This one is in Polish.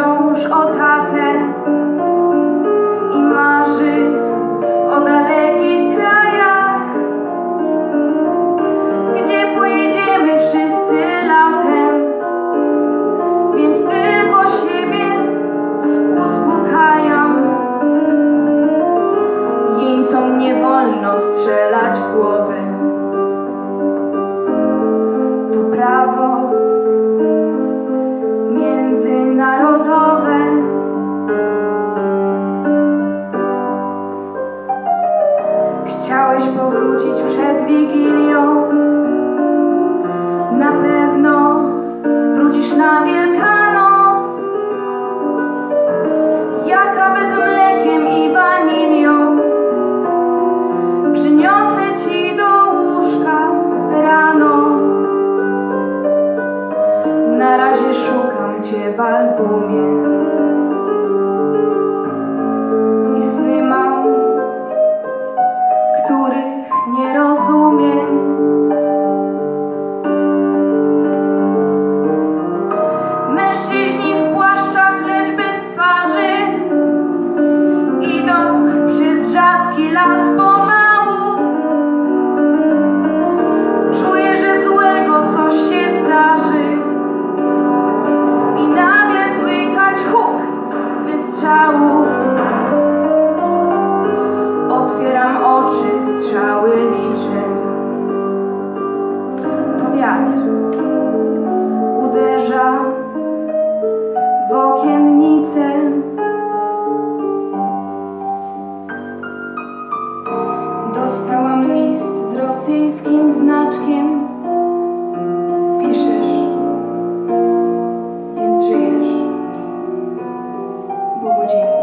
wciąż o tatę Chciałeś powrócić przed Wigilią. Na pewno wrócisz na Wielkanoc. Jaka bez mlekiem i wanilią. Przyniosę ci do łóżka rano. Na razie szukam cię w albumie. Otwieram oczy strzały energy.